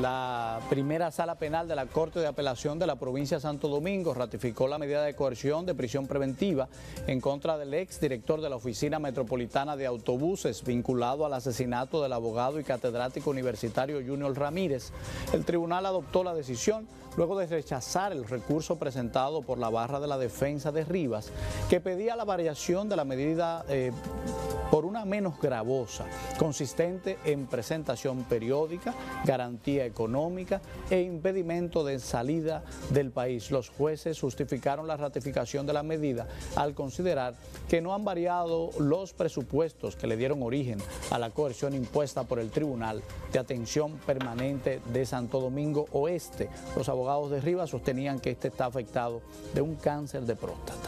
La primera sala penal de la Corte de Apelación de la provincia de Santo Domingo ratificó la medida de coerción de prisión preventiva en contra del ex director de la Oficina Metropolitana de Autobuses vinculado al asesinato del abogado y catedrático universitario Junior Ramírez. El tribunal adoptó la decisión luego de rechazar el recurso presentado por la barra de la defensa de Rivas que pedía la variación de la medida eh, por una menos gravosa, consistente en presentación periódica, garantía económica e impedimento de salida del país. Los jueces justificaron la ratificación de la medida al considerar que no han variado los presupuestos que le dieron origen a la coerción impuesta por el Tribunal de Atención Permanente de Santo Domingo Oeste. Los abogados de Rivas sostenían que este está afectado de un cáncer de próstata.